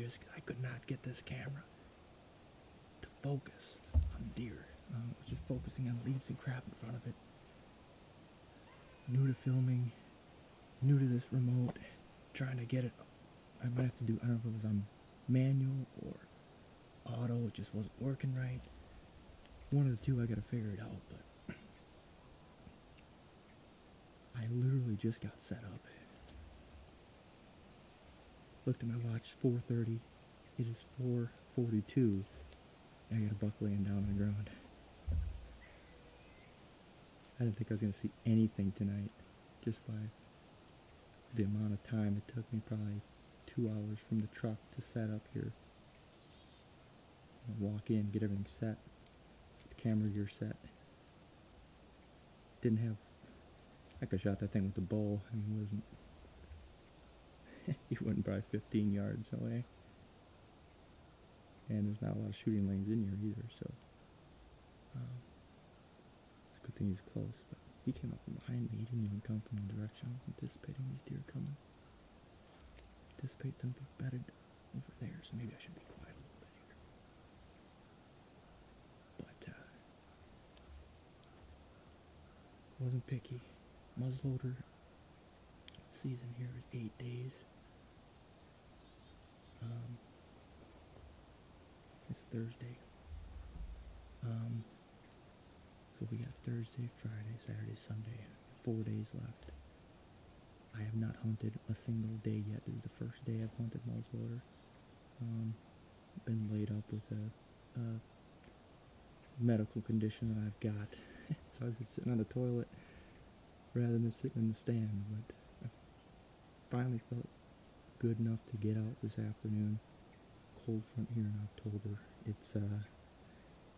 is. I could not get this camera to focus on deer. Um, I was just focusing on leaves and crap in front of it. New to filming, new to this remote, trying to get it. I might have to do. I don't know if it was on manual or auto. It just wasn't working right. One of the two, I gotta figure it out. But I literally just got set up. Looked at my watch, 4:30. It is 4:42. I got a buck laying down on the ground. I didn't think I was gonna see anything tonight, just by the amount of time it took me. Probably two hours from the truck to set up here. walk in, get everything set, the camera gear set. Didn't have. I could shot that thing with the bow. I mean, it wasn't you wouldn't probably 15 yards away. And there's not a lot of shooting lanes in here either, so um, it's a good thing he's close. But he came up from behind me. He didn't even come from the direction I was anticipating these deer coming. Anticipate them be bedded over there, so maybe I should be quiet a little bit here. But uh, wasn't picky. Muzzleloader season here is eight days. Um, it's Thursday. Um, so we got Thursday, Friday, Saturday, Sunday. Four days left. I have not hunted a single day yet. This is the first day I've hunted muzzleloader. Um, been laid up with a, a medical condition that I've got. so I've been sitting on the toilet rather than sitting in the stand. But I finally felt good enough to get out this afternoon. Cold front here in October. It's uh,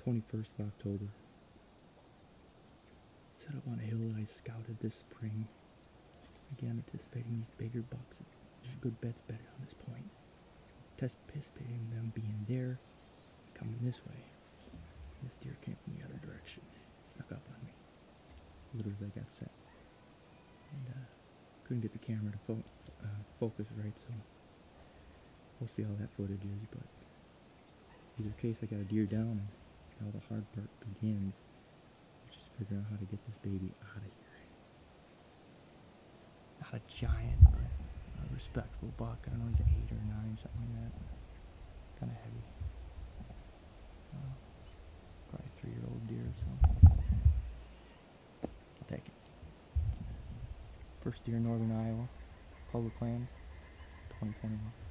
21st of October. Set up on a hill that I scouted this spring. Again, anticipating these bigger bucks. There's good bets bedded on this point. Test Anticipating them being there, coming this way. This deer came from the other direction. Snuck up on me. Literally, I got set. And uh, couldn't get the camera to fo uh, focus right, so we'll see how that footage is. But either case, I got a deer down, and now the hard part begins. Just figuring out how to get this baby out of here. Not a giant, but a respectful buck. I don't know, he's eight or nine, something like that. Kind of heavy. Uh, probably three-year-old deer, so I'll take it. First deer in northern Iowa, public land, 2021.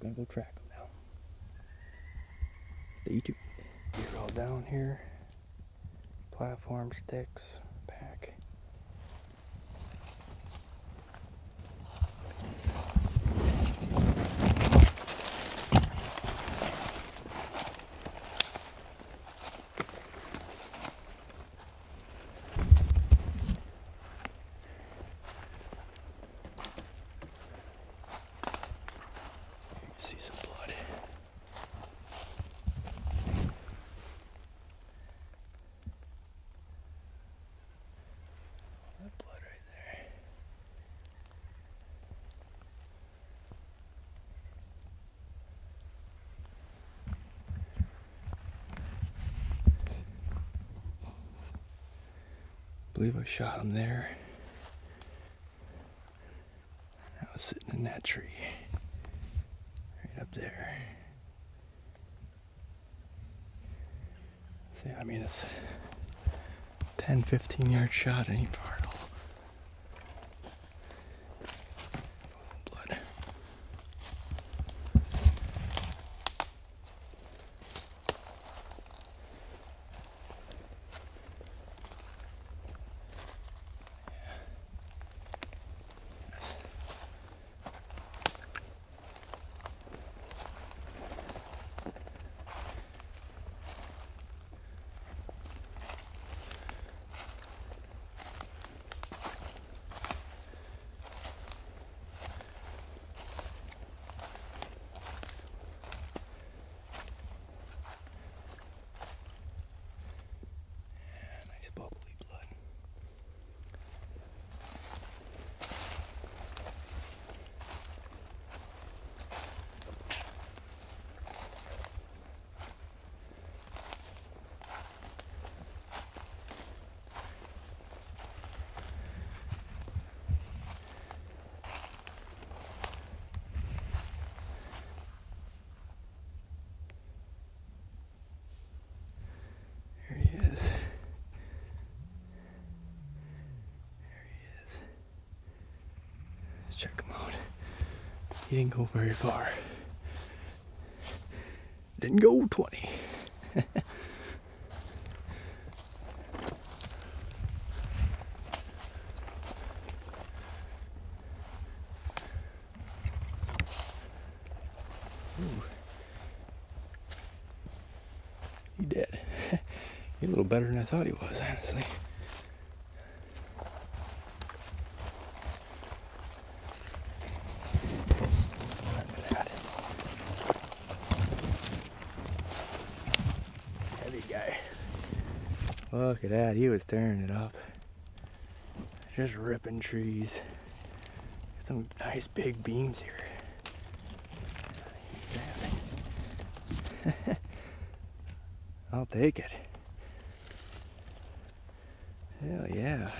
Gonna go track them now. Stay tuned. You're all down here. Platform sticks, pack. You can see some blood. That blood right there. Believe I shot him there. I was sitting in that tree. Right up there. See, I mean, it's 10, 15 yard shot any far at all. Blood. Nice bubbly blood. There he is. There he is. Let's check him out. He didn't go very far. Didn't go 20. Ooh. He did. He's a little better than I thought he was, honestly. Look at that. Heavy guy. Look at that. He was tearing it up. Just ripping trees. Got some nice big beams here. I'll take it. Hell yeah.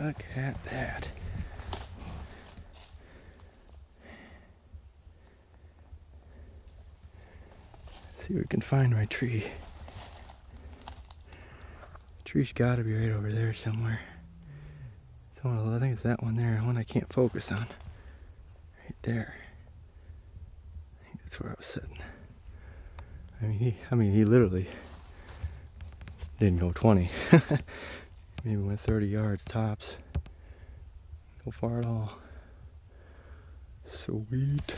Look at that. See we can find my tree. tree's gotta be right over there somewhere. It's one of the- I think it's that one there, one I can't focus on. Right there. I think that's where I was sitting. I mean, he, I mean, he literally didn't go 20. Maybe went 30 yards tops. Go far at all. Sweet.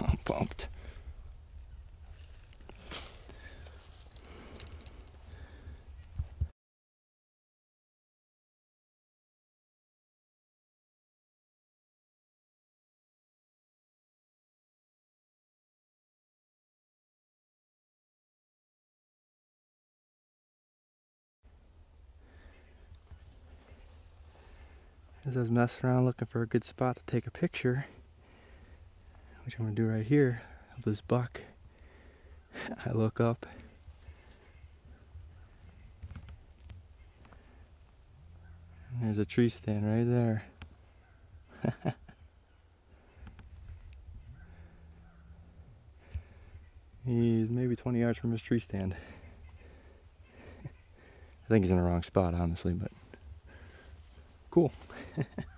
I'm pumped. As I was messing around looking for a good spot to take a picture, which I'm gonna do right here, of this buck, I look up. and There's a tree stand right there. He's maybe 20 yards from his tree stand. I think he's in the wrong spot, honestly, but cool.